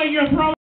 You're your throne.